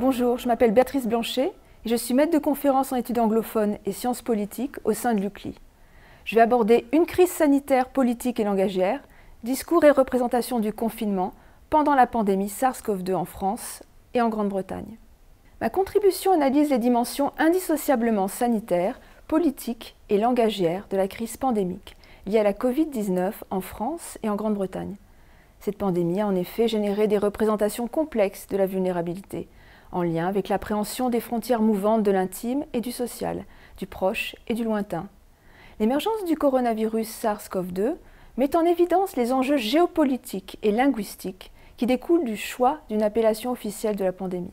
Bonjour, je m'appelle Béatrice Blanchet et je suis maître de conférence en études anglophones et sciences politiques au sein de l'UCLI. Je vais aborder une crise sanitaire, politique et langagière, discours et représentation du confinement pendant la pandémie SARS-CoV-2 en France et en Grande-Bretagne. Ma contribution analyse les dimensions indissociablement sanitaires, politiques et langagières de la crise pandémique liée à la Covid-19 en France et en Grande-Bretagne. Cette pandémie a en effet généré des représentations complexes de la vulnérabilité, en lien avec l'appréhension des frontières mouvantes de l'intime et du social, du proche et du lointain. L'émergence du coronavirus SARS-CoV-2 met en évidence les enjeux géopolitiques et linguistiques qui découlent du choix d'une appellation officielle de la pandémie.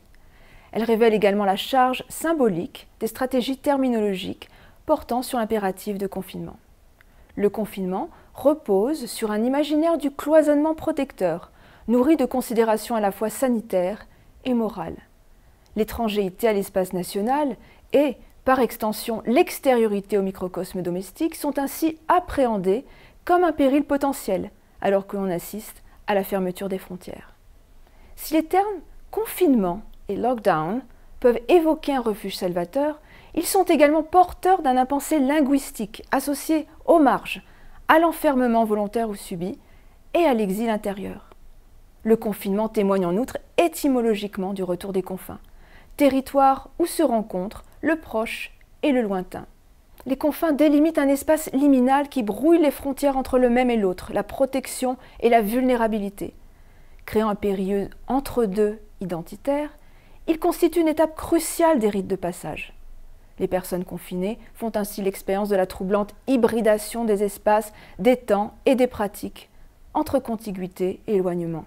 Elle révèle également la charge symbolique des stratégies terminologiques portant sur l'impératif de confinement. Le confinement repose sur un imaginaire du cloisonnement protecteur, nourri de considérations à la fois sanitaires et morales. L'étrangérité à l'espace national et, par extension, l'extériorité au microcosme domestique sont ainsi appréhendées comme un péril potentiel, alors que l'on assiste à la fermeture des frontières. Si les termes confinement et lockdown peuvent évoquer un refuge salvateur, ils sont également porteurs d'un impensé linguistique associé aux marges, à l'enfermement volontaire ou subi et à l'exil intérieur. Le confinement témoigne en outre étymologiquement du retour des confins, territoire où se rencontrent le proche et le lointain. Les confins délimitent un espace liminal qui brouille les frontières entre le même et l'autre, la protection et la vulnérabilité. Créant un périlleux entre-deux identitaire, il constitue une étape cruciale des rites de passage. Les personnes confinées font ainsi l'expérience de la troublante hybridation des espaces, des temps et des pratiques entre contiguïté et éloignement.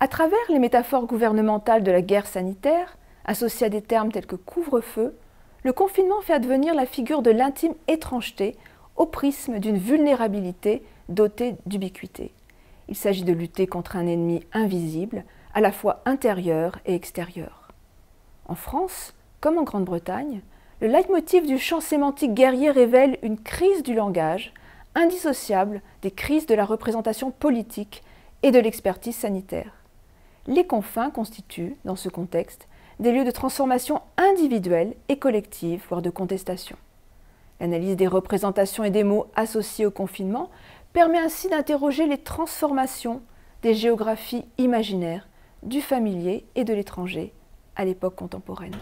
À travers les métaphores gouvernementales de la guerre sanitaire, associées à des termes tels que couvre-feu, le confinement fait advenir la figure de l'intime étrangeté au prisme d'une vulnérabilité dotée d'ubiquité. Il s'agit de lutter contre un ennemi invisible, à la fois intérieur et extérieur. En France, comme en Grande-Bretagne, le leitmotiv du champ sémantique guerrier révèle une crise du langage, indissociable des crises de la représentation politique et de l'expertise sanitaire. Les confins constituent, dans ce contexte, des lieux de transformation individuelle et collective, voire de contestation. L'analyse des représentations et des mots associés au confinement permet ainsi d'interroger les transformations des géographies imaginaires, du familier et de l'étranger à l'époque contemporaine.